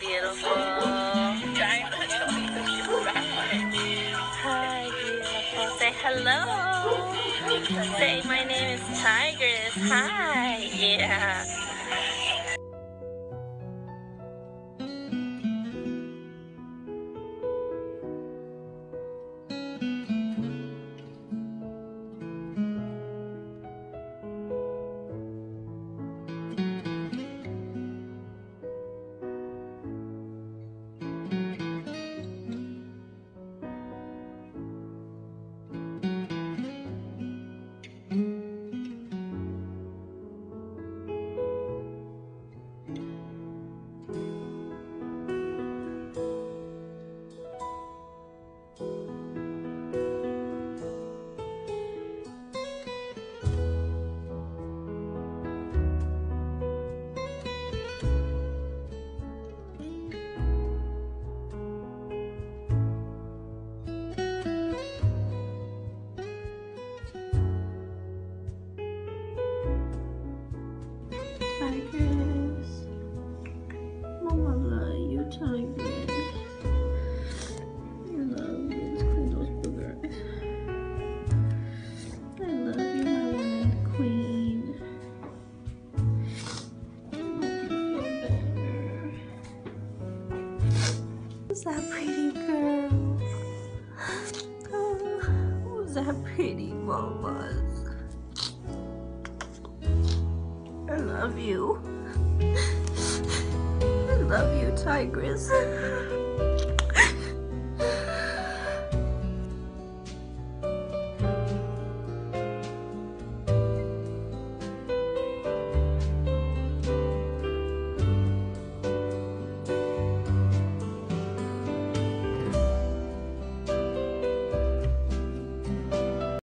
beautiful. Hi, beautiful. Say hello. Say my name is Tygris. Hi. Yeah. Mama love you, Tygris. I love clean those boogers. I love you, my one queen. Who's that pretty girl? Who's that pretty mamas? Love you. I love you, Tygris.